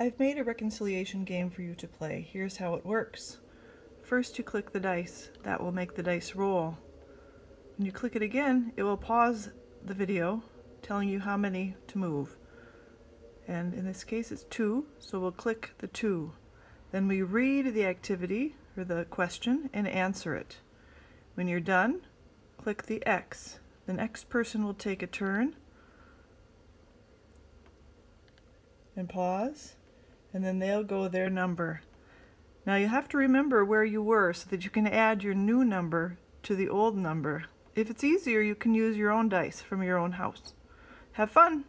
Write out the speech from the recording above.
I've made a reconciliation game for you to play. Here's how it works. First you click the dice. That will make the dice roll. When you click it again, it will pause the video telling you how many to move. And in this case it's 2, so we'll click the 2. Then we read the activity or the question and answer it. When you're done, click the X. The next person will take a turn and pause and then they'll go their number. Now you have to remember where you were so that you can add your new number to the old number. If it's easier, you can use your own dice from your own house. Have fun!